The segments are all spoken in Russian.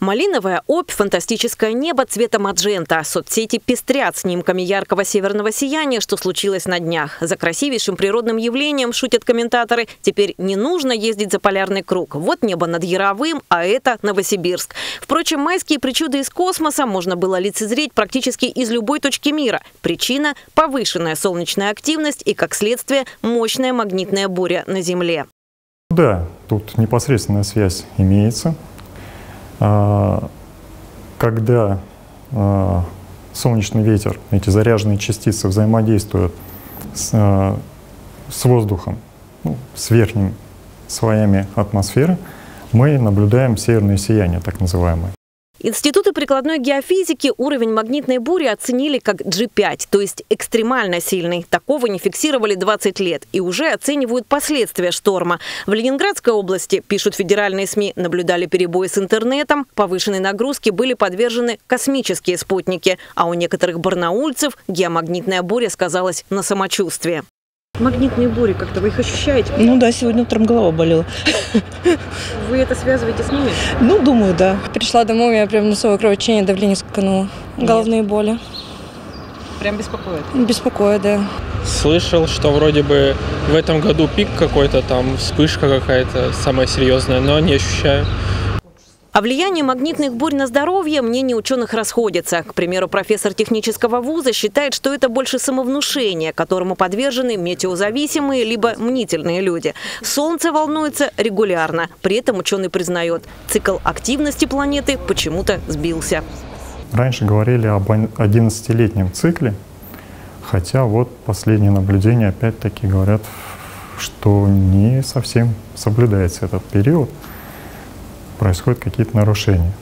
Малиновая опь, фантастическое небо цвета маджента. Соцсети пестрят снимками яркого северного сияния, что случилось на днях. За красивейшим природным явлением, шутят комментаторы, теперь не нужно ездить за полярный круг. Вот небо над Яровым, а это Новосибирск. Впрочем, майские причуды из космоса можно было лицезреть практически из любой точки мира. Причина – повышенная солнечная активность и, как следствие, мощная магнитная буря на Земле. Да, тут непосредственная связь имеется. А, когда а, солнечный ветер, эти заряженные частицы взаимодействуют с, а, с воздухом, ну, с верхними слоями атмосферы, мы наблюдаем северное сияние, так называемое. Институты прикладной геофизики уровень магнитной бури оценили как G5, то есть экстремально сильный. Такого не фиксировали 20 лет и уже оценивают последствия шторма. В Ленинградской области, пишут федеральные СМИ, наблюдали перебои с интернетом, повышенной нагрузке были подвержены космические спутники, а у некоторых барнаульцев геомагнитная буря сказалась на самочувствии. Магнитные бури, как-то вы их ощущаете? Ну да, сегодня утром голова болела. Вы это связываете с ними? Ну, думаю, да. Пришла домой, у меня прям носовое кровотечение, давление скакануло. Головные боли. Прям беспокоит? Беспокоит, да. Слышал, что вроде бы в этом году пик какой-то, там вспышка какая-то самая серьезная, но не ощущаю. О влиянии магнитных бурь на здоровье мнения ученых расходятся. К примеру, профессор технического вуза считает, что это больше самовнушение, которому подвержены метеозависимые либо мнительные люди. Солнце волнуется регулярно. При этом ученый признает, цикл активности планеты почему-то сбился. Раньше говорили об 11-летнем цикле, хотя вот последние наблюдения опять-таки говорят, что не совсем соблюдается этот период происходят какие-то нарушения.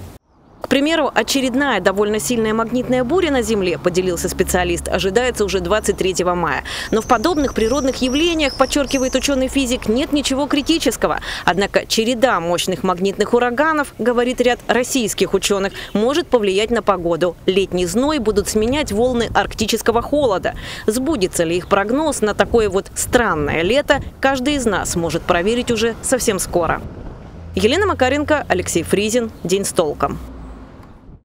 К примеру, очередная довольно сильная магнитная буря на Земле, поделился специалист, ожидается уже 23 мая. Но в подобных природных явлениях, подчеркивает ученый физик, нет ничего критического. Однако череда мощных магнитных ураганов, говорит ряд российских ученых, может повлиять на погоду. Летний зной будут сменять волны арктического холода. Сбудется ли их прогноз на такое вот странное лето, каждый из нас может проверить уже совсем скоро. Елена Макаренко, Алексей Фризин. День с толком.